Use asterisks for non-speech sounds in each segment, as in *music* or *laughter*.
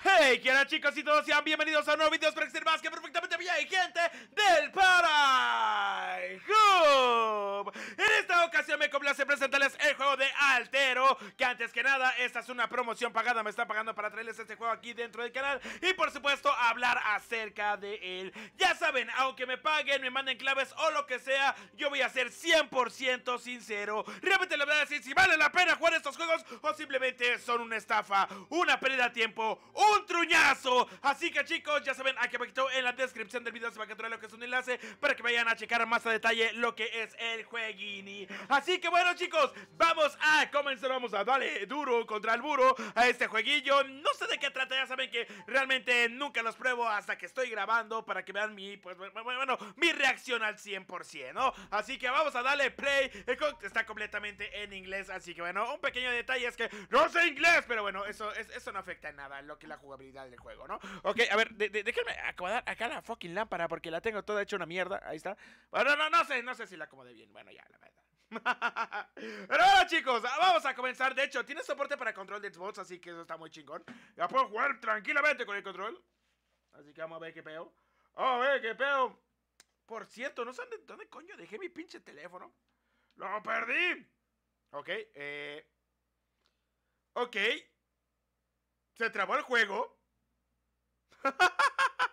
Hey, ¿qué chicos y todos? Sean bienvenidos a un nuevo video para ser más que perfectamente bien, gente del. En ocasión me complace presentarles el juego de Altero, que antes que nada, esta es una promoción pagada, me están pagando para traerles este juego aquí dentro del canal y por supuesto hablar acerca de él. Ya saben, aunque me paguen, me manden claves o lo que sea, yo voy a ser 100% sincero. Realmente les voy a decir si vale la pena jugar estos juegos o simplemente son una estafa, una pérdida de tiempo, un truñazo. Así que chicos, ya saben, aquí abajito en la descripción del video se va a encontrar lo que es un enlace para que vayan a checar más a detalle lo que es el jueguini. Así que bueno chicos, vamos a comenzar, vamos a darle duro contra el buro a este jueguillo. No sé de qué trata, ya saben que realmente nunca los pruebo hasta que estoy grabando para que vean mi, pues bueno, mi reacción al 100%, ¿no? Así que vamos a darle play. Está completamente en inglés, así que bueno, un pequeño detalle es que no sé inglés, pero bueno, eso, eso no afecta en nada lo que la jugabilidad del juego, ¿no? Ok, a ver, déjenme acomodar acá la fucking lámpara porque la tengo toda hecha una mierda. Ahí está. Bueno, no, no sé, no sé si la acomodé bien. Bueno, ya, la verdad. *laughs* Pero bueno chicos, vamos a comenzar. De hecho, tiene soporte para control de Xbox Así que eso está muy chingón. Ya puedo jugar tranquilamente con el control. Así que vamos a ver qué peo Vamos a ver qué peo Por cierto, no sé dónde, dónde coño dejé mi pinche teléfono ¡Lo perdí! Ok, eh... Ok. Se trabó el juego *laughs*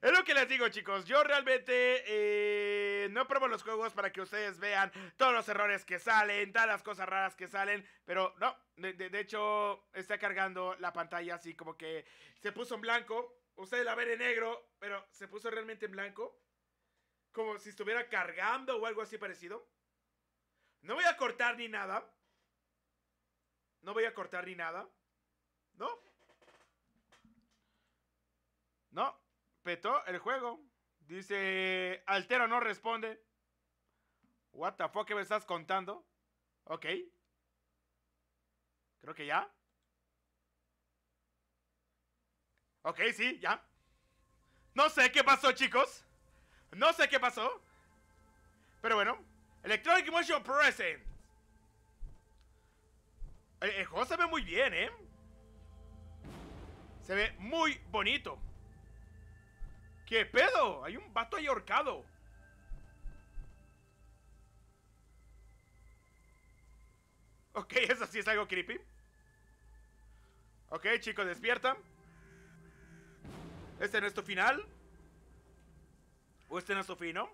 Es lo que les digo, chicos. Yo realmente eh, no pruebo los juegos para que ustedes vean todos los errores que salen, todas las cosas raras que salen. Pero no, de, hecho, está cargando la pantalla así como que se puso en blanco. Ustedes la ven en negro, pero se puso realmente en blanco. Como si estuviera cargando o algo así parecido. No voy a cortar ni nada. No voy a cortar ni nada. ¿No? No, petó el juego. Dice, Altero no responde. What the fuck, ¿qué me estás contando? Ok. Creo que ya. Ok, sí, ya. No sé qué pasó, chicos. No sé qué pasó. Pero bueno. Electronic Motion Present. el juego se ve muy bien, ¿eh? Se ve muy bonito. ¿Qué pedo? Hay un vato ahí ahorcado. Ok, *laughs* eso sí es algo creepy. Ok, chicos, despierta. ¿Este no es tu final? ¿O este no es tu fino?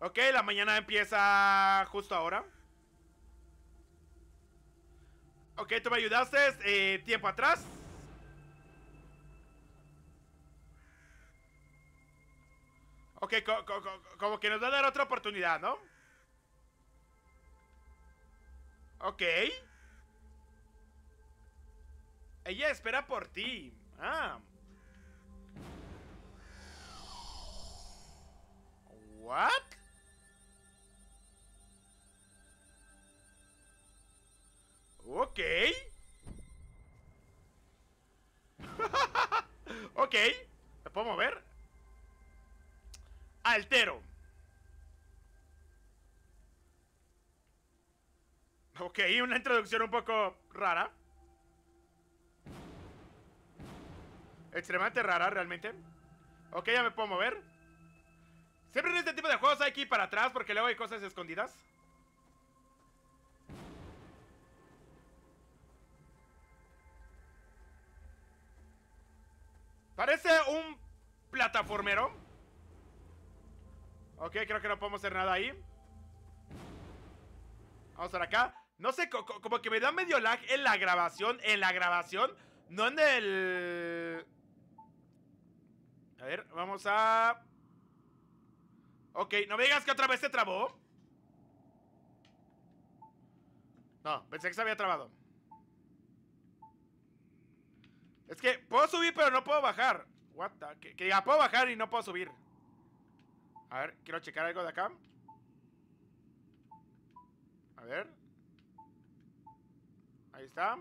Ok, la mañana empieza justo ahora. Ok, tú me ayudaste eh, tiempo atrás. Como que nos va a dar otra oportunidad, ¿no? Ok. Ella espera por ti. Ah. What? Ok. *laughs* ok. ¿Me puedo mover? Altero. Ok, una introducción un poco rara. Extremadamente rara, realmente. Ok, ya me puedo mover. Siempre en este tipo de juegos hay que ir para atrás porque luego hay cosas escondidas. Parece un plataformero. Ok, creo que no podemos hacer nada ahí. Vamos por acá. No sé, como que me da medio lag en la grabación En la grabación No en el... A ver, vamos a... Ok, no me digas que otra vez se trabó. No, pensé que se había trabado. Es que puedo subir pero no puedo bajar. What the... Que ya puedo bajar y no puedo subir a ver, quiero checar algo de acá. A ver. Ahí está.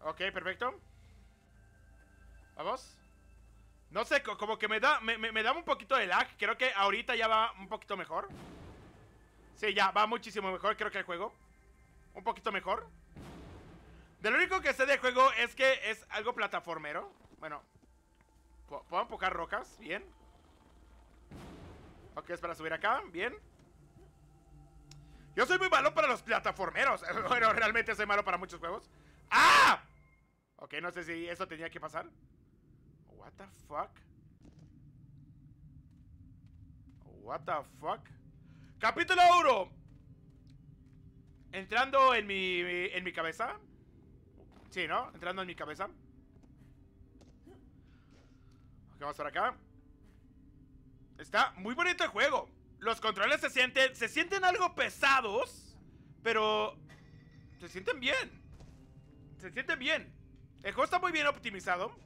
Ok, perfecto. Vamos. No sé, como que me da, me, me, da un poquito de lag. Creo que ahorita ya va un poquito mejor. Sí, ya, va muchísimo mejor creo que el juego. Un poquito mejor. De lo único que sé del juego es que es algo plataformero. Bueno, puedo empujar rocas, bien. Ok, es para subir acá, bien. Yo soy muy malo para los plataformeros. *laughs* Bueno, realmente soy malo para muchos juegos. ¡Ah! Ok, no sé si eso tenía que pasar. What the fuck? What the fuck? Capítulo 1. Entrando en mi, en mi cabeza. Sí, ¿no? Entrando en mi cabeza. Ok, vamos por acá. Está muy bonito el juego. Los controles se sienten, se sienten algo pesados, pero se sienten bien. Se sienten bien. El juego está muy bien optimizado.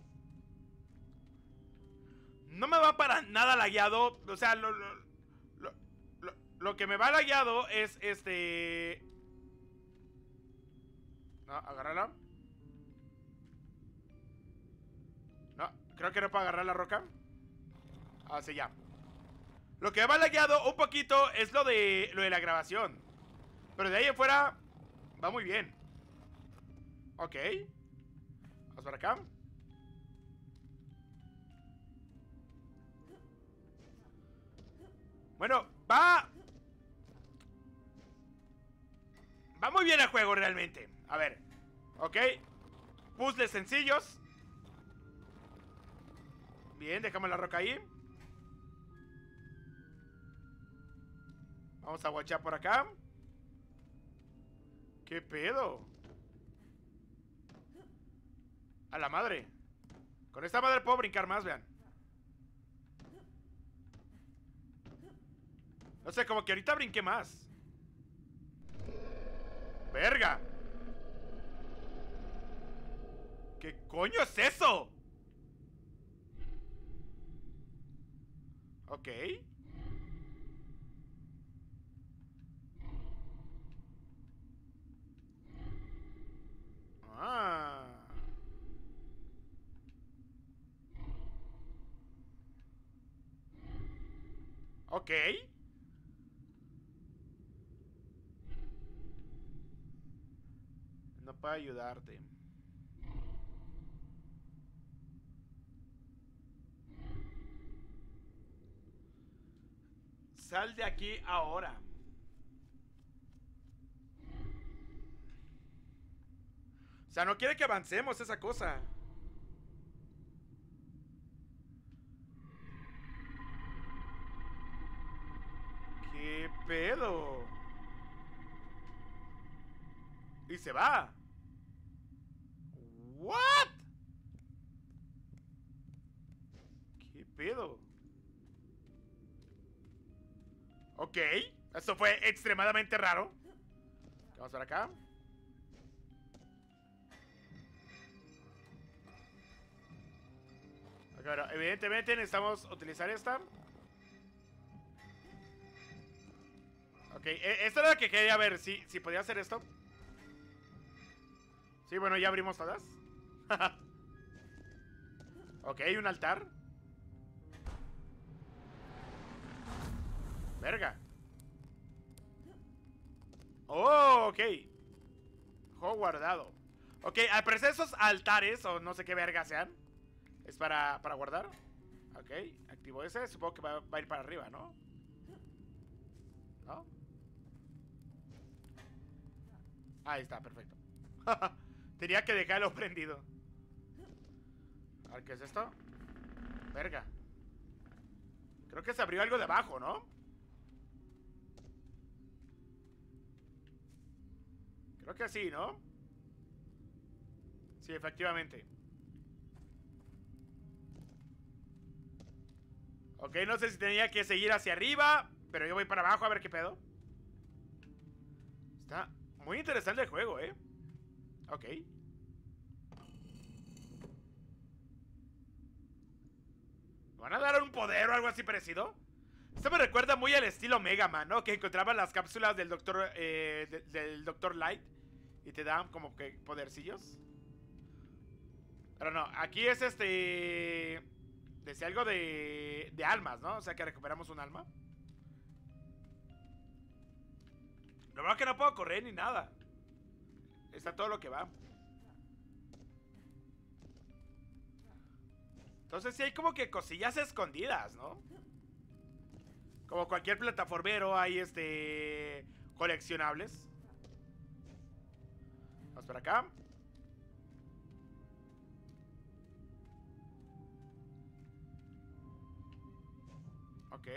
No me va para nada lagueado. O sea, lo, lo, lo, lo que me va lagueado es este... No, agárrala. Creo que no puedo agarrar la roca. Así ya. Lo que ha lagueado un poquito es lo de, lo de la grabación. Pero de ahí en fuera va muy bien. Ok. Vamos para acá. Bueno, va... Va muy bien el juego realmente. A ver. Ok. Puzzles sencillos. Bien, dejamos la roca ahí. Vamos a guachar por acá. ¿Qué pedo? A la madre. Con esta madre puedo brincar más, vean. No sé, como que ahorita brinqué más. ¡Verga! ¿Qué coño es eso? Ok. Ah. No puedo ayudarte. De aquí ahora. O sea, no quiere que avancemos esa cosa. ¿Qué pedo? Y se va. ¿What? ¿Qué pedo? Ok. Esto fue extremadamente raro. Vamos a ver acá. Ahora, evidentemente necesitamos utilizar esta. Ok, e, esto era lo que quería ver, si, si podía hacer esto. Sí, bueno, ya abrimos todas. *laughs* ok, un altar. Verga. Oh, ok. Guardado. Ok, al parecer esos altares, o no sé qué verga sean, es para, para guardar. Ok, activo ese. Supongo que va, va a ir para arriba, ¿no? ¿No? Ahí está, perfecto. *laughs* Tenía que dejarlo prendido. A ver, ¿qué es esto? Verga. Creo que se abrió algo debajo, ¿no? Creo que sí, ¿no? Sí, efectivamente. Ok, no sé si tenía que seguir hacia arriba Pero yo voy para abajo a ver qué pedo Está muy interesante el juego, eh Ok ¿Van a dar un poder o algo así parecido? Esto me recuerda muy al estilo Mega Man, ¿no? Que encontraban las cápsulas del Doctor, eh, del Doctor Light Y te dan como que podercillos Pero no, aquí es este... Decía algo de, de almas, ¿no? O sea que recuperamos un alma. Lo malo que no puedo correr ni nada. Está todo lo que va. Entonces sí hay como que cosillas escondidas, ¿no? Como cualquier plataformero hay este coleccionables. Vamos por acá. Ok.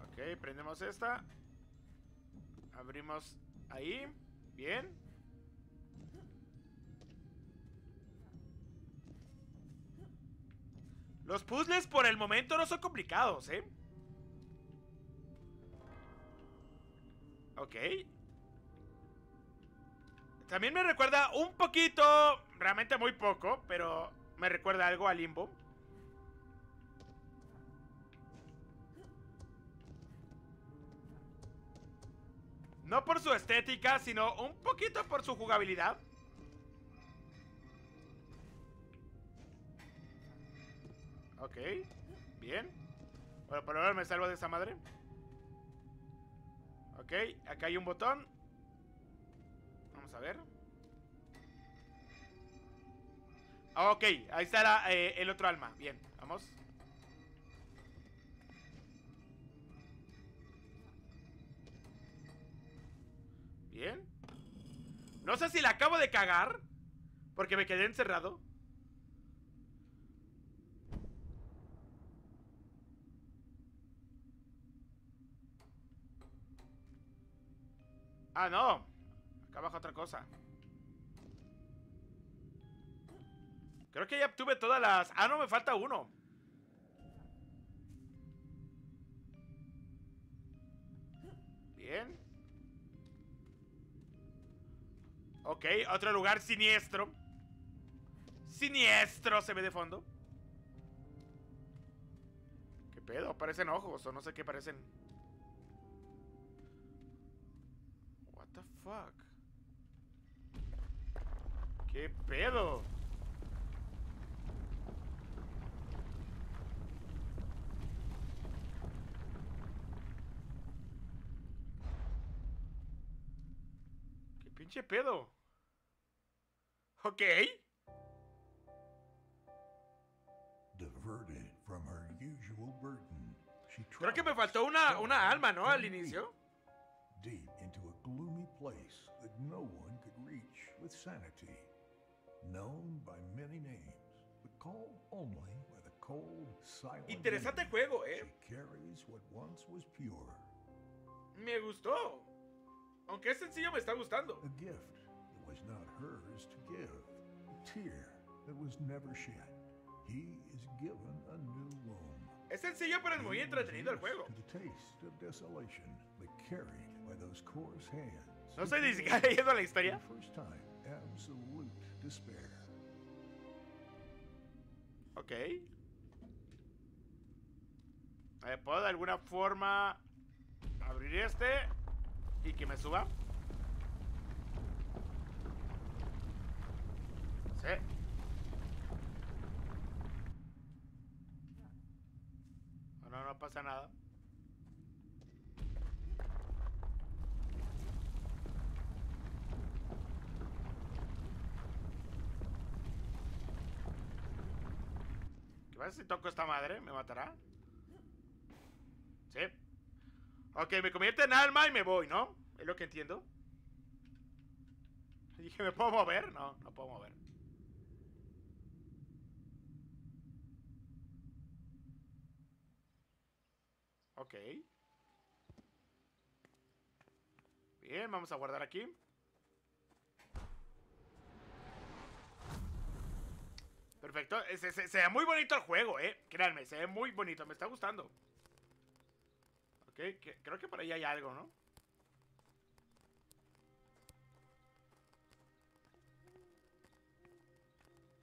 Ok, prendemos esta. Abrimos ahí. Bien. Los puzzles por el momento no son complicados, ¿eh? Ok. También me recuerda un poquito, realmente muy poco, pero me recuerda algo a Limbo. No por su estética, sino un poquito por su jugabilidad. Ok, bien. Bueno, por ahora me salvo de esa madre. Ok, acá hay un botón. Vamos a ver. Ok, ahí está eh, el otro alma. Bien, vamos. Bien. No sé si la acabo de cagar. Porque me quedé encerrado. Ah, no. Acá abajo otra cosa. Creo que ya obtuve todas las... Ah, no, me falta uno. Bien. Ok, otro lugar siniestro. Siniestro se ve de fondo. ¿Qué pedo? Parecen ojos o no sé qué parecen. Fuck? ¿Qué pedo? ¿Qué pinche pedo? Ok. Diverted from her usual burden, she Creo que me faltó una, una alma, ¿no? Al inicio. Place that no one could reach with sanity. Known by many names, but called only by the cold, silent. Interesante juego, eh. She carries what once was pure, Me gustó. Aunque es sencillo, me está gustando. a gift that was not hers to give, a tear that was never shed. He is given a new womb. Es sencillo, pero es muy entretenido el juego. To the taste of desolation, but carried by those coarse hands. No estoy ni siquiera *laughs* leyendo la historia. Ok. A ver, ¿puedo de alguna forma abrir este y que me suba? Sí. No, no, no pasa nada. ¿Qué pasa si toco esta madre? ¿Me matará? Sí. Ok, me convierte en alma y me voy, ¿no? Es lo que entiendo. *laughs* Dije, ¿me puedo mover? No, no puedo mover. Ok. Bien, vamos a guardar aquí. Perfecto. Eh, Se, se- ve muy bonito el juego, eh. Créanme, se ve muy bonito. Me está gustando. Ok, creo que por ahí hay algo, ¿no?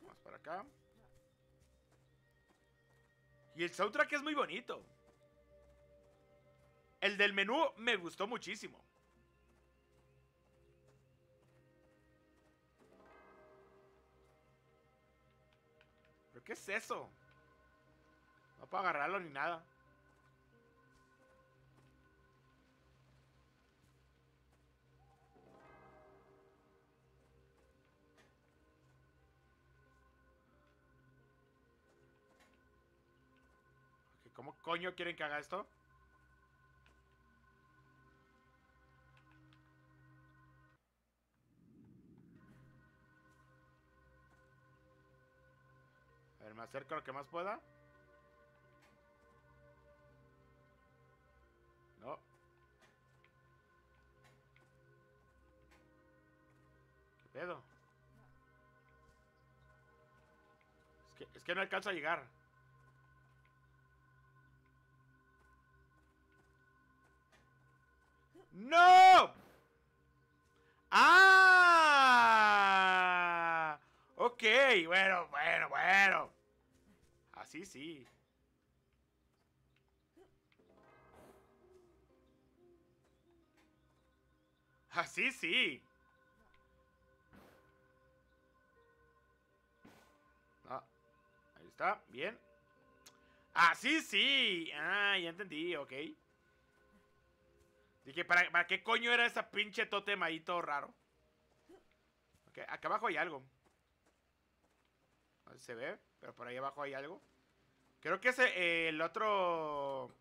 Vamos para acá. Y el soundtrack es muy bonito. El del menú me gustó muchísimo. Qué es eso? No puedo agarrarlo ni nada. ¿Cómo coño quieren que haga esto? Acerco lo que más pueda. No. ¿Qué pedo? Es que, es que no alcanzo a llegar. ¡No! ¡Ah! Ok, bueno, bueno, bueno. Así sí. Así sí. Ah, ahí está, bien. Así sí. Ah, ya entendí, ok. Dije, ¿para, ¿para qué coño era esa pinche totem ahí todo raro? Ok, acá abajo hay algo. No sé si se ve, pero por ahí abajo hay algo. Creo que es eh, el otro...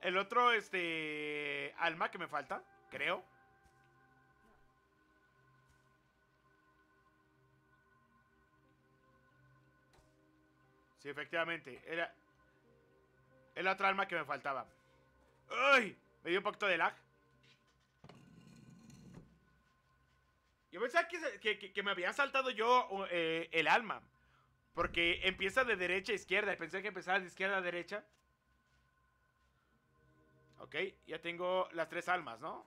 El otro, este... Alma que me falta, creo. Sí, efectivamente. Era... El otro alma que me faltaba. ¡Uy! Me dio un poquito de lag. Yo pensaba que, que- que- me había saltado yo eh, el alma. Porque empieza de derecha a izquierda. Y pensé que empezaba de izquierda a derecha. Ok, ya tengo las tres almas, ¿no?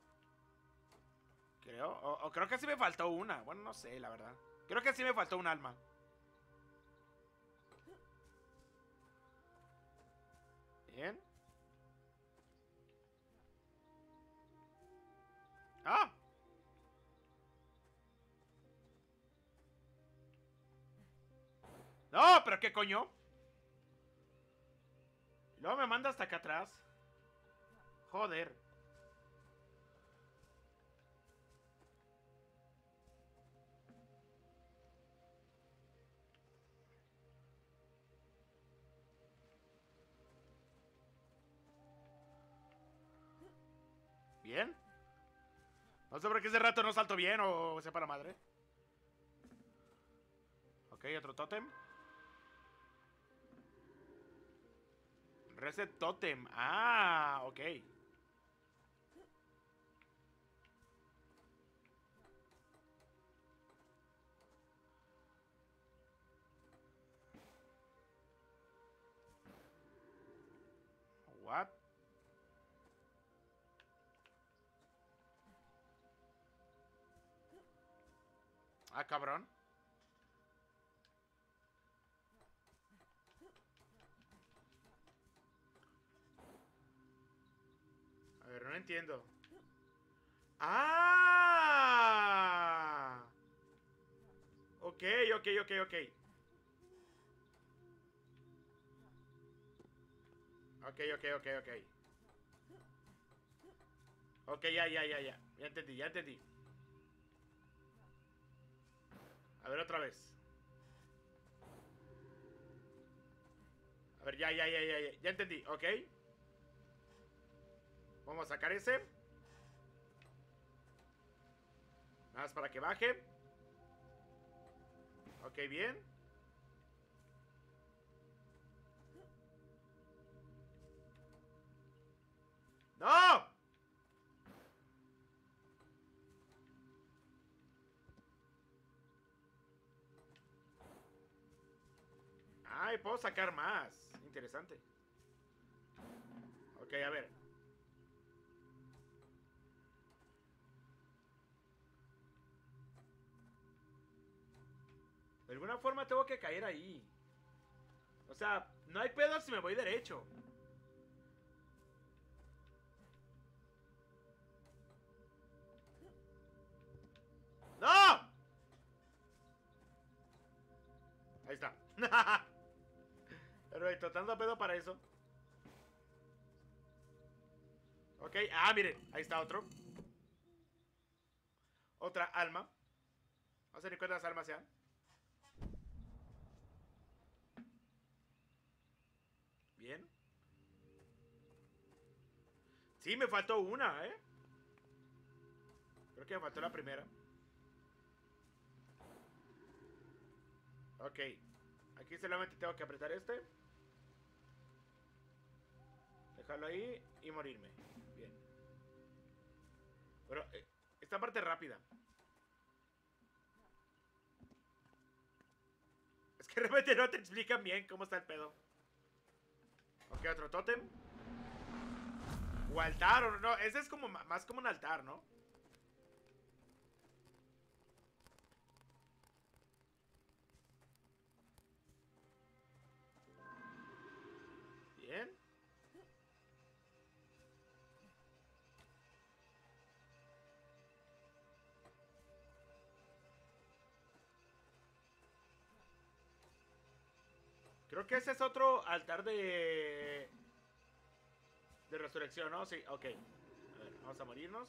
Creo. O, creo que sí me faltó una. Bueno, no sé, la verdad. Creo que sí me faltó un alma. Bien. ¡Ah! ¡No! ¿Pero qué coño? Y Luego me manda hasta acá atrás. Joder. ¿Bien? No sé por qué ese rato no salto bien o sepa la madre. Ok, otro tótem. Reset tótem. Ah, ok. What? Ah, cabrón. Entiendo. ¡Ah! Ok, ok, ok, ok. Ok, ok, ok, ok. Ok, ya, ya, ya, ya. Ya entendí, ya entendí. A ver otra vez. A ver, ya, ya, ya, ya, ya. Ya entendí, ok. Vamos a sacar ese. Nada más para que baje. Ok, bien. ¡No! Ay, puedo sacar más. Interesante. Ok, a ver. De alguna forma tengo que caer ahí. O sea, no hay pedo si me voy derecho. ¡No! Ahí está. *laughs* Perfecto, tanto pedo para eso. Ok, ah, miren, ahí está otro. Otra alma. No sé ni cuántas almas sean. Sí, me faltó una, ¿eh? Creo que me faltó la primera. Ok. Aquí solamente tengo que apretar este. Dejarlo ahí y morirme. Bien. Pero eh, esta parte es rápida. Es que *laughs* realmente no te explican bien cómo está el pedo. Ok, otro tótem. O altar, o no. Ese es como más como un altar, ¿no? Bien. Creo que ese es otro altar de... De resurrección, ¿no? Sí, ok. A ver, vamos a morirnos.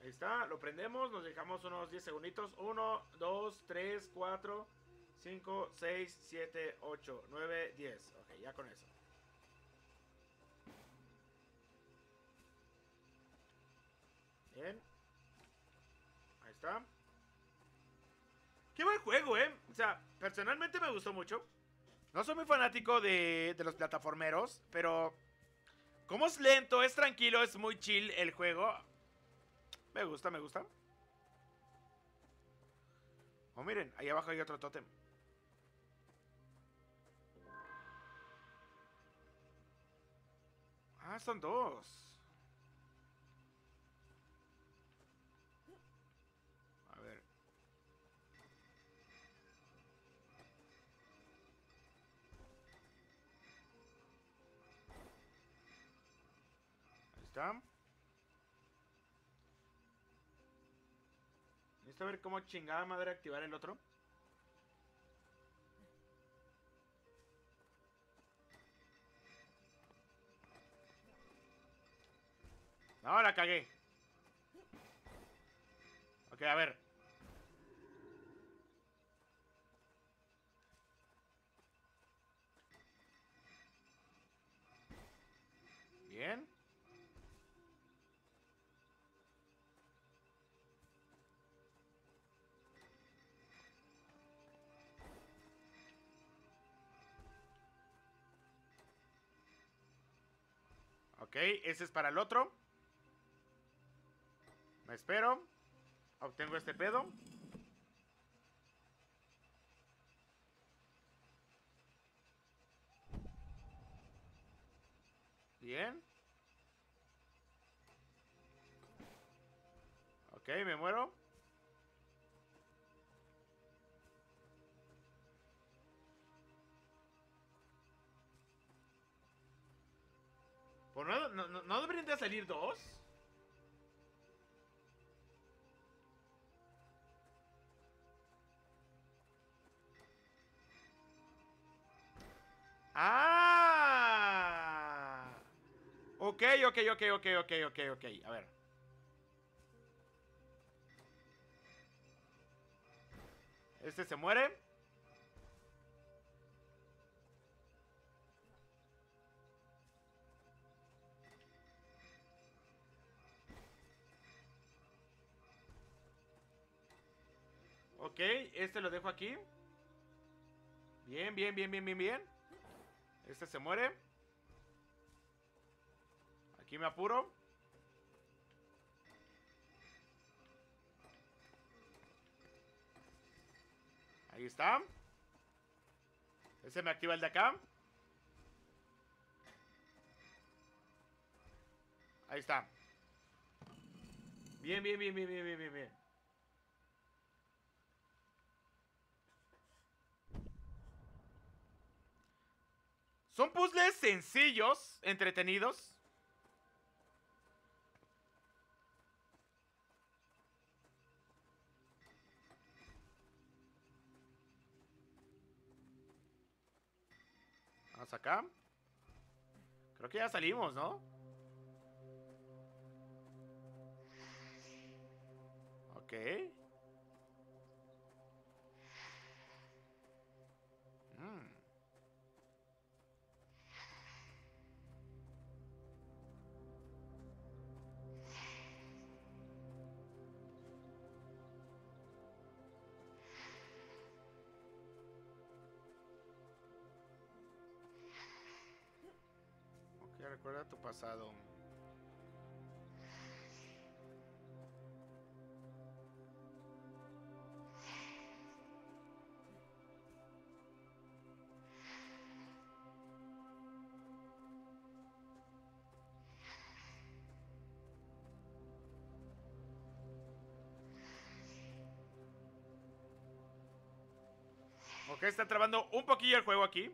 Ahí está, lo prendemos, nos dejamos unos 10 segunditos. 1, 2, 3, 4, 5, 6, 7, 8, 9, 10. Ok, ya con eso. Bien. Ahí está. Qué buen juego, ¿eh? O sea, personalmente me gustó mucho. No soy muy fanático de, de los plataformeros, pero como es lento, es tranquilo, es muy chill el juego. Me gusta, me gusta. Oh, miren, ahí abajo hay otro tótem. Ah, son dos. Está. Necesito ver cómo chingada madre activar el otro. No, la cagué. Ok, a ver. Bien. Ok, ese es para el otro. Me espero. Obtengo este pedo. Bien. Ok, me muero. ¿Por no, no, no, ¿No deberían de salir dos? ¡Ah! Ok, ok, ok, ok, ok, ok, ok. A ver. Este se muere. Ok, este lo dejo aquí. Bien, bien, bien, bien, bien, bien. Este se muere. Aquí me apuro. Ahí está. Ese me activa el de acá. Ahí está. Bien, bien, bien, bien, bien, bien, bien, Son puzzles sencillos, entretenidos. Vamos acá. Creo que ya salimos, ¿no? Ok. Mmm. Recuerda tu pasado. Ok, está trabando un poquillo el juego aquí.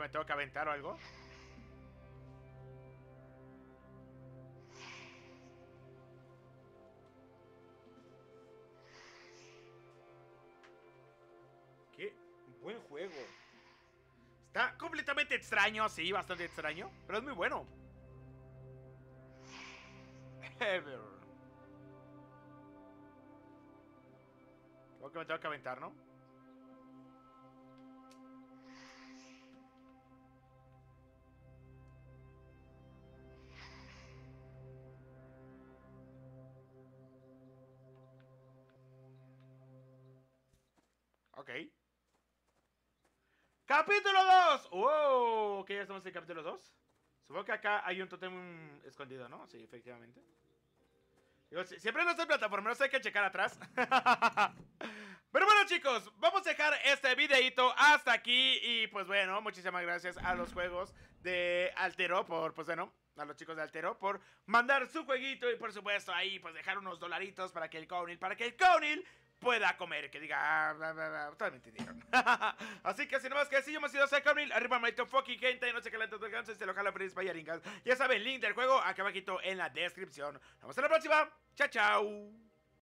Que me tengo que aventar o algo. Qué buen juego. Está completamente extraño, sí, bastante extraño, pero es muy bueno. Ever. Supongo que me tengo que aventar, ¿no? Ok. Capítulo 2. ¡Wow! Ok, ya estamos en el capítulo 2. Supongo que acá hay un totem escondido, ¿no? Sí, efectivamente. Siempre no estoy en plataforma, no sé que checar atrás. *laughs* Pero bueno chicos, vamos a dejar este videito hasta aquí y pues bueno, muchísimas gracias a los juegos de Altero por, pues bueno, a los chicos de Altero por mandar su jueguito y por supuesto ahí pues dejar unos dolaritos para que el Conil, para que el Conil pueda comer, que diga, ah, ustedes me entendieron. *laughs* Así que sin más que decir, yo me he sido Conil, arriba my fucking gente, no sé qué le del ganso, este local feliz Payaringas. Ya saben, link del juego acá abajito en la descripción. Nos vemos en la próxima, chao chao.